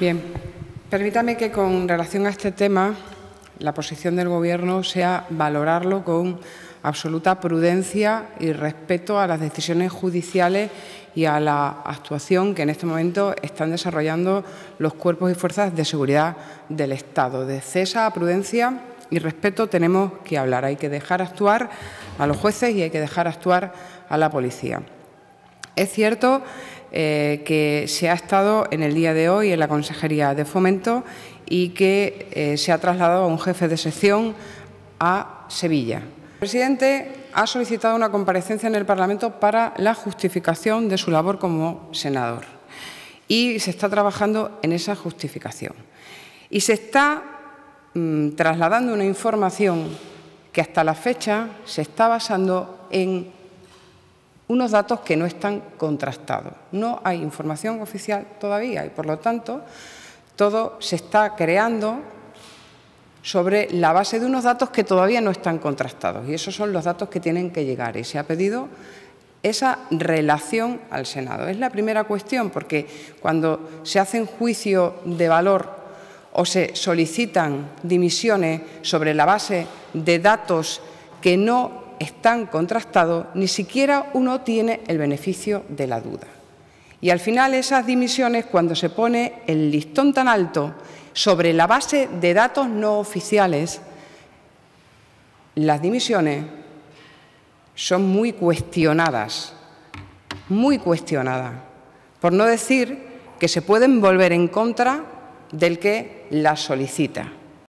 Bien, permítame que con relación a este tema la posición del Gobierno sea valorarlo con absoluta prudencia y respeto a las decisiones judiciales y a la actuación que en este momento están desarrollando los cuerpos y fuerzas de seguridad del Estado. De cesa a prudencia y respeto tenemos que hablar. Hay que dejar actuar a los jueces y hay que dejar actuar a la policía. Es cierto eh, que se ha estado en el día de hoy en la Consejería de Fomento y que eh, se ha trasladado a un jefe de sección a Sevilla. El presidente ha solicitado una comparecencia en el Parlamento para la justificación de su labor como senador y se está trabajando en esa justificación. Y se está mm, trasladando una información que hasta la fecha se está basando en unos datos que no están contrastados. No hay información oficial todavía y, por lo tanto, todo se está creando sobre la base de unos datos que todavía no están contrastados y esos son los datos que tienen que llegar y se ha pedido esa relación al Senado. Es la primera cuestión porque cuando se hacen juicios de valor o se solicitan dimisiones sobre la base de datos que no están contrastados, ni siquiera uno tiene el beneficio de la duda. Y al final esas dimisiones, cuando se pone el listón tan alto sobre la base de datos no oficiales, las dimisiones son muy cuestionadas, muy cuestionadas, por no decir que se pueden volver en contra del que las solicita.